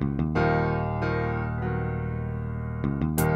Thank you.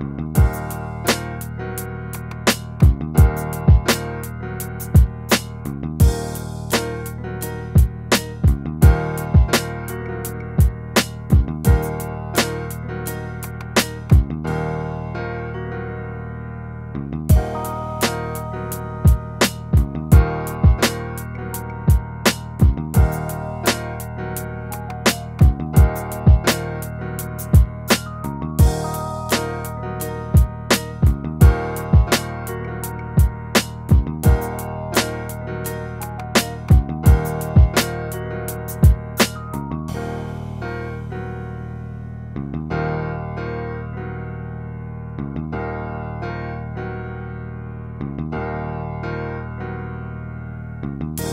you you